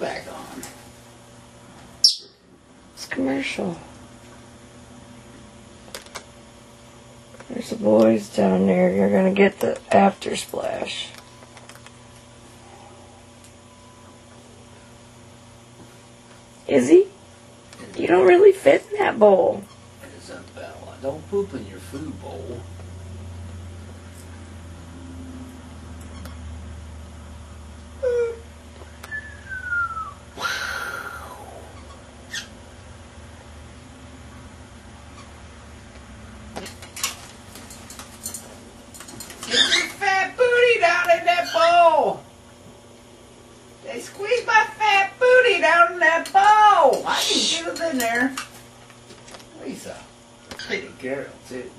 Back on. It's commercial. There's the boys down there. You're gonna get the after splash. Izzy, you don't really fit in that bowl. Isabella, don't poop in your food bowl. Get your fat booty down in that bowl. They squeeze my fat booty down in that bowl. I can get it in there. Lisa, pretty girl too.